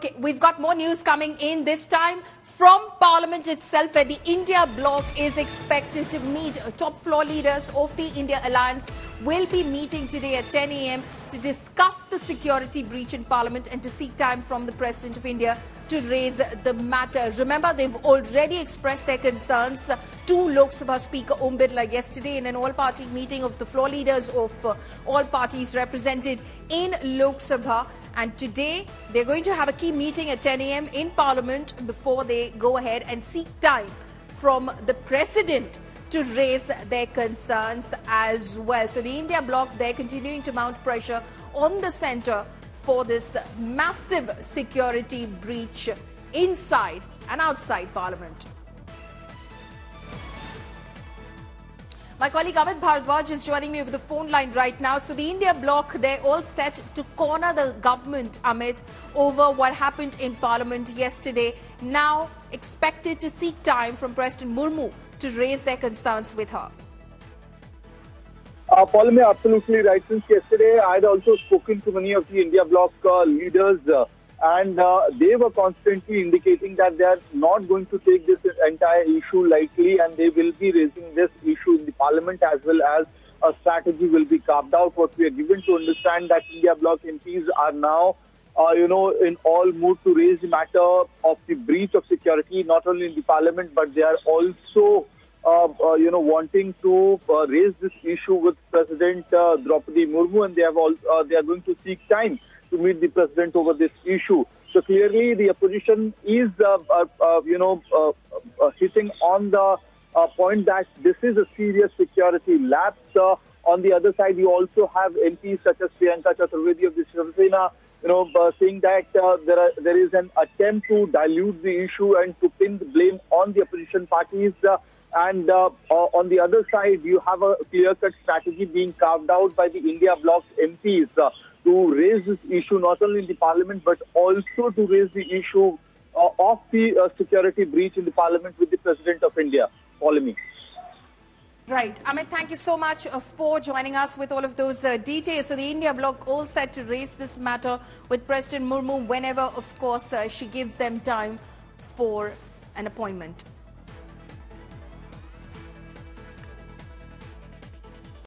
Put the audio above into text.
Okay, we've got more news coming in this time from Parliament itself, where the India bloc is expected to meet. Top floor leaders of the India Alliance will be meeting today at 10 a.m. to discuss the security breach in Parliament and to seek time from the President of India to raise the matter. Remember, they've already expressed their concerns to Lok Sabha Speaker Om Birla yesterday in an all-party meeting of the floor leaders of uh, all parties represented in Lok Sabha. And today, they're going to have a key meeting at 10 a.m. in Parliament before they go ahead and seek time from the President to raise their concerns as well. So the India bloc, they're continuing to mount pressure on the centre for this massive security breach inside and outside Parliament. My colleague Amit Bharadwaj is joining me over the phone line right now. So the India bloc, they're all set to corner the government, Amit, over what happened in Parliament yesterday. Now expected to seek time from President Murmu to raise their concerns with her. Uh, Paul, absolutely right. Since yesterday, I had also spoken to many of the India bloc uh, leaders. Uh, and uh, they were constantly indicating that they are not going to take this entire issue lightly and they will be raising this issue in the parliament as well as a strategy will be carved out. What we are given to understand that India bloc MPs are now, uh, you know, in all mood to raise the matter of the breach of security, not only in the parliament, but they are also, you know, wanting to uh, raise this issue with President uh, Draupadi Murmu, and they have all, they are going to seek time to meet the president over this issue. So clearly, the opposition is, uh, uh, uh you know, uh, uh, hitting on the point that this is a serious security lapse. on the other side, you also have MPs such as Priyanka Chaturvedi of the Shiv Sena, you know, saying that there are, there is an attempt to dilute the issue and to pin the blame on the opposition parties. And uh, on the other side, you have a clear-cut strategy being carved out by the India bloc MPs. Uh, to raise this issue not only in the parliament but also to raise the issue uh, of the uh, security breach in the parliament with the president of India, Poulomi. Right. Amit, thank you so much uh, for joining us with all of those uh, details. So the India bloc all set to raise this matter with President Murmu whenever, of course, she gives them time for an appointment.